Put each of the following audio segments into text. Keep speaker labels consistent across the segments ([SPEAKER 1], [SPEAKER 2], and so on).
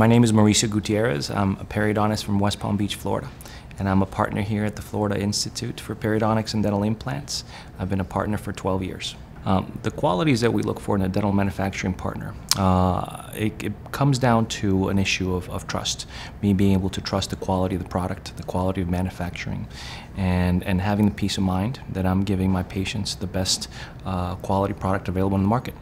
[SPEAKER 1] My name is Mauricio Gutierrez. I'm a periodontist from West Palm Beach, Florida, and I'm a partner here at the Florida Institute for Periodontics and Dental Implants. I've been a partner for 12 years. Um, the qualities that we look for in a dental manufacturing partner, uh, it, it, comes down to an issue of, of, trust. Me being able to trust the quality of the product, the quality of manufacturing, and, and having the peace of mind that I'm giving my patients the best uh, quality product available in the market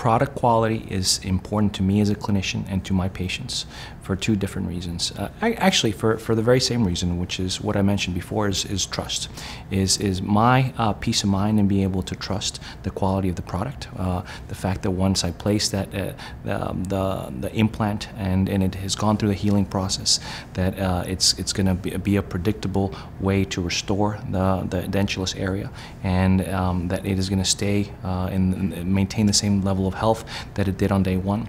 [SPEAKER 1] product quality is important to me as a clinician and to my patients for two different reasons. Uh, I, actually, for, for the very same reason, which is what I mentioned before, is, is trust. Is, is my uh, peace of mind and being able to trust the quality of the product. Uh, the fact that once I place that uh, the, the, the, implant and, and it has gone through the healing process, that uh, it's, it's going to be, be, a predictable way to restore the, the edentulous area and um, that it is going to stay uh, and maintain the same level of health that it did on day one.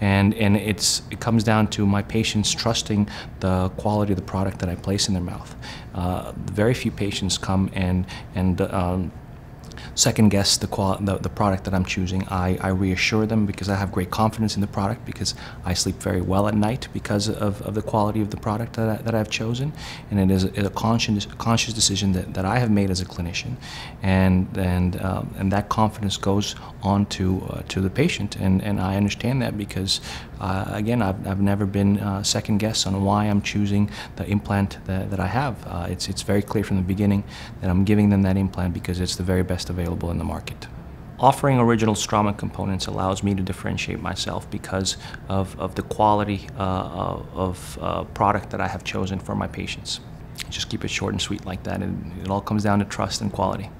[SPEAKER 1] And, and it's, it comes down to my patients trusting the quality of the product that I place in their mouth. Uh, very few patients come and, and um, second guess the, the, the, product that I'm choosing. I, I reassure them because I have great confidence in the product because I sleep very well at night because of, of the quality of the product that, I, that I've chosen. And it is a, a conscious, conscious decision that, that I have made as a clinician. And, and, um, and that confidence goes on to, uh, to the patient. And, and I understand that because, uh, again, I've, I've never been uh, second guess on why I'm choosing the implant that, that I have. Uh, it's, it's very clear from the beginning that I'm giving them that implant because it's the very best available in the market. Offering original Straumann components allows me to differentiate myself because of, of the quality uh, of uh, product that I have chosen for my patients. Just keep it short and sweet like that, and it all comes down to trust and quality,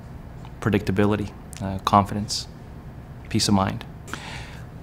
[SPEAKER 1] predictability, uh, confidence, peace of mind.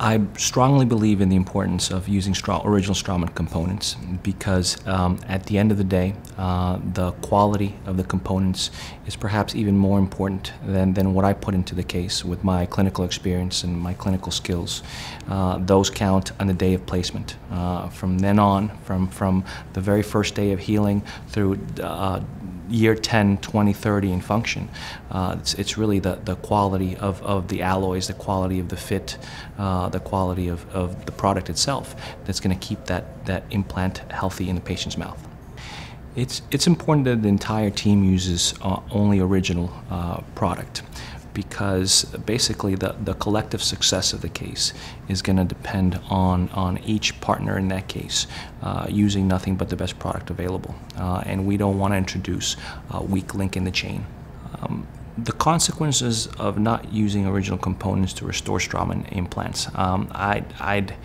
[SPEAKER 1] I strongly believe in the importance of using original Straumann components because um, at the end of the day, uh, the quality of the components is perhaps even more important than, than what I put into the case with my clinical experience and my clinical skills. Uh, those count on the day of placement. Uh, from then on, from, from the very first day of healing through uh, year 10, 20, 30 in function. Uh, it's, it's really the, the quality of, of the alloys, the quality of the fit, uh, the quality of, of the product itself that's going to keep that, that implant healthy in the patient's mouth. It's, it's important that the entire team uses uh, only original uh, product because basically the, the collective success of the case is going to depend on, on each partner in that case uh, using nothing but the best product available. Uh, and we don't want to introduce a weak link in the chain. Um, the consequences of not using original components to restore Straumann implants, um, I'd, I'd,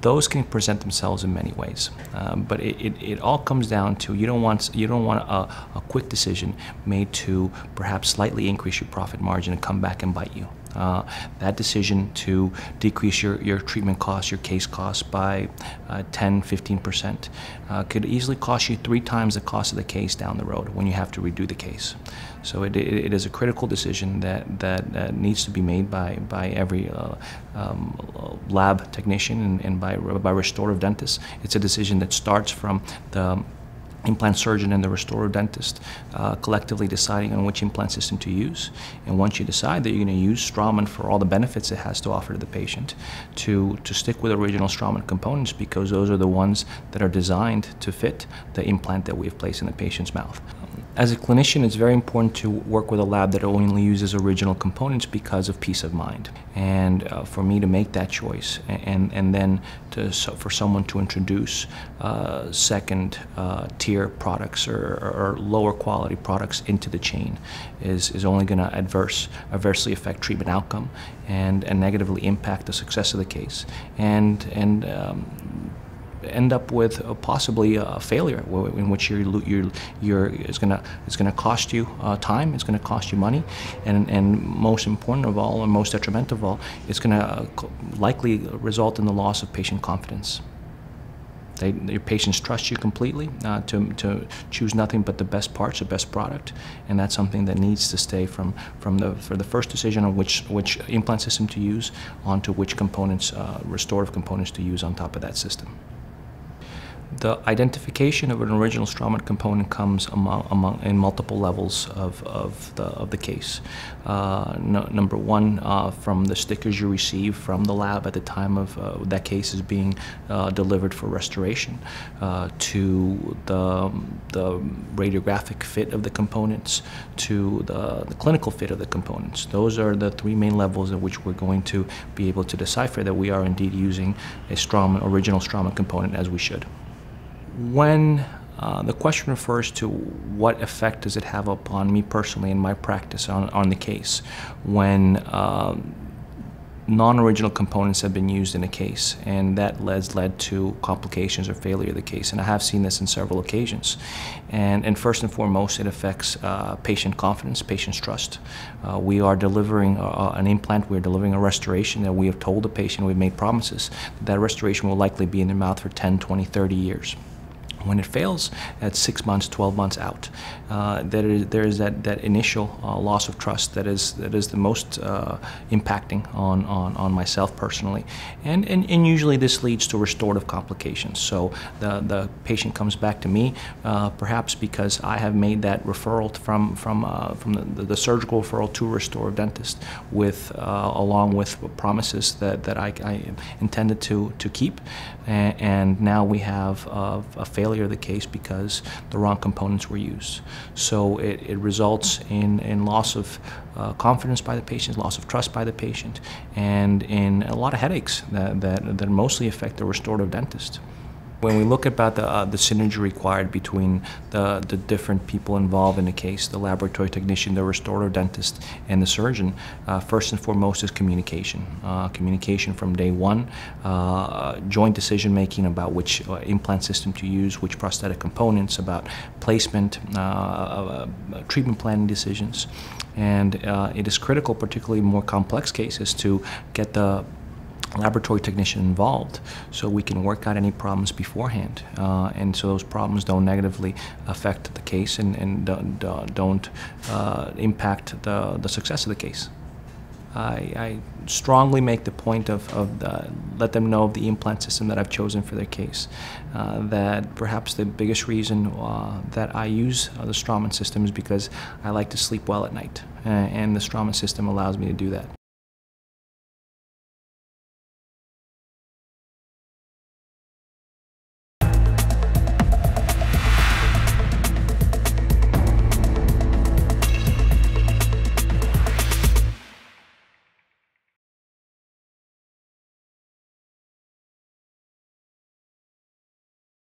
[SPEAKER 1] those can present themselves in many ways. Um, but it, it, it, all comes down to you don't want, you don't want a, a quick decision made to perhaps slightly increase your profit margin and come back and bite you. Uh, that decision to decrease your, your treatment costs, your case costs by uh, 10, 15% uh, could easily cost you three times the cost of the case down the road when you have to redo the case. So it, it, it is a critical decision that, that, needs to be made by, by every uh, um, lab technician and, and by, by restorative dentists. It's a decision that starts from the implant surgeon and the restorative dentist uh, collectively deciding on which implant system to use. And once you decide that you're going to use Straumann for all the benefits it has to offer to the patient, to, to stick with original Straumann components because those are the ones that are designed to fit the implant that we have placed in the patient's mouth. As a clinician, it's very important to work with a lab that only uses original components because of peace of mind. And uh, for me to make that choice and, and then to, so for someone to introduce uh, second uh, tier products or, or, lower quality products into the chain is, is only going to adverse, adversely affect treatment outcome and, and negatively impact the success of the case. And, and um, end up with possibly a failure in which you're, you're, you're it's gonna it's gonna cost you uh, time, it's gonna cost you money, and and most important of all, and most detrimental of all, it's gonna uh, likely result in the loss of patient confidence. They, your patients trust you completely uh, to, to choose nothing but the best parts, the best product, and that's something that needs to stay from, from the, for the first decision on which, which implant system to use onto which components, uh, restorative components to use on top of that system. The identification of an original Straumann component comes among, among in multiple levels of, of, the, of the case. Uh, no, number one, uh, from the stickers you receive from the lab at the time of uh, that case is being uh, delivered for restoration, uh, to the, the radiographic fit of the components, to the, the clinical fit of the components. Those are the three main levels at which we're going to be able to decipher that we are indeed using a Straumann, original Straumann component as we should. When uh, the question refers to what effect does it have upon me personally in my practice on, on the case? When um, non-original components have been used in a case and that has led to complications or failure of the case. And I have seen this in several occasions. And, and first and foremost it affects uh, patient confidence patient trust. Uh, we are delivering uh, an implant. We're delivering a restoration that we have told the patient we've made promises that, that restoration will likely be in their mouth for 10 20 30 years when it fails at six months, 12 months out, uh, there, is, there is that, that initial uh, loss of trust that is, that is the most uh, impacting on, on, on myself personally. And, and, and usually this leads to restorative complications. So the, the patient comes back to me, uh, perhaps because I have made that referral from, from, uh, from the, the, surgical referral to a restorative dentist with, uh, along with promises that, that I, I intended to, to keep. And, and now we have a failure of the case because the wrong components were used. So it, it results in, in loss of uh, confidence by the patient, loss of trust by the patient, and in a lot of headaches that, that, that mostly affect the restorative dentist. When we look about the, uh, the synergy required between the, the different people involved in the case, the laboratory technician, the restorative dentist, and the surgeon, uh, first and foremost is communication. Uh, communication from day one, uh, joint decision making about which uh, implant system to use, which prosthetic components, about placement, uh, treatment planning decisions. And it is critical, particularly in more complex cases, to get the laboratory technician involved so we can work out any problems beforehand uh, and so those problems don't negatively affect the case and, and don't, don't uh, impact the, the success of the case. I, I strongly make the point of, of the, let them know of the implant system that I've chosen for their case. Uh, that perhaps the biggest reason uh, that I use uh, the Straumann system is because I like to sleep well at night, and the Straumann system allows me to do that.